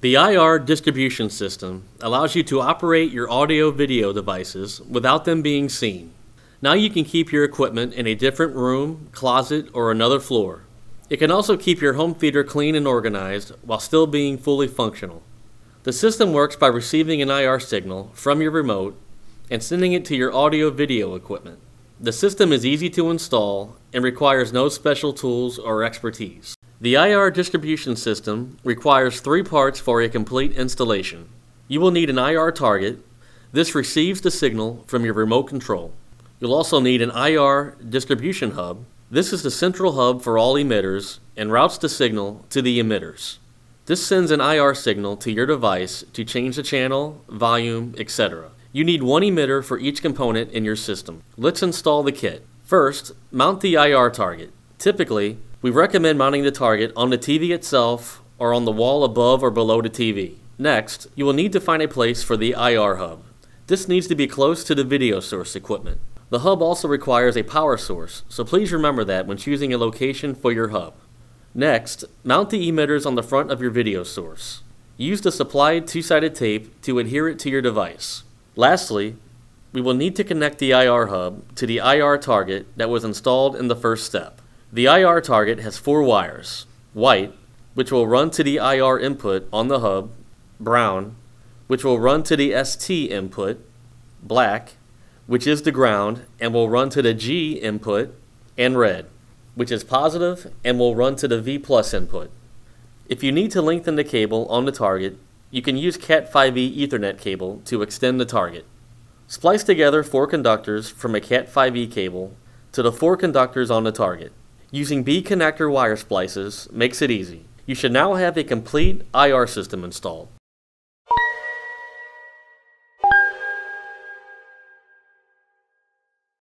The IR distribution system allows you to operate your audio video devices without them being seen. Now you can keep your equipment in a different room, closet, or another floor. It can also keep your home theater clean and organized while still being fully functional. The system works by receiving an IR signal from your remote and sending it to your audio video equipment. The system is easy to install and requires no special tools or expertise. The IR distribution system requires three parts for a complete installation. You will need an IR target. This receives the signal from your remote control. You'll also need an IR distribution hub. This is the central hub for all emitters and routes the signal to the emitters. This sends an IR signal to your device to change the channel, volume, etc. You need one emitter for each component in your system. Let's install the kit. First, mount the IR target. Typically, we recommend mounting the target on the TV itself or on the wall above or below the TV. Next, you will need to find a place for the IR hub. This needs to be close to the video source equipment. The hub also requires a power source, so please remember that when choosing a location for your hub. Next, mount the emitters on the front of your video source. Use the supplied two-sided tape to adhere it to your device. Lastly, we will need to connect the IR hub to the IR target that was installed in the first step. The IR target has four wires white, which will run to the IR input on the hub, brown, which will run to the ST input, black, which is the ground and will run to the G input, and red, which is positive and will run to the V plus input. If you need to lengthen the cable on the target, you can use Cat5e Ethernet cable to extend the target. Splice together four conductors from a Cat5e cable to the four conductors on the target. Using B connector wire splices makes it easy. You should now have a complete IR system installed.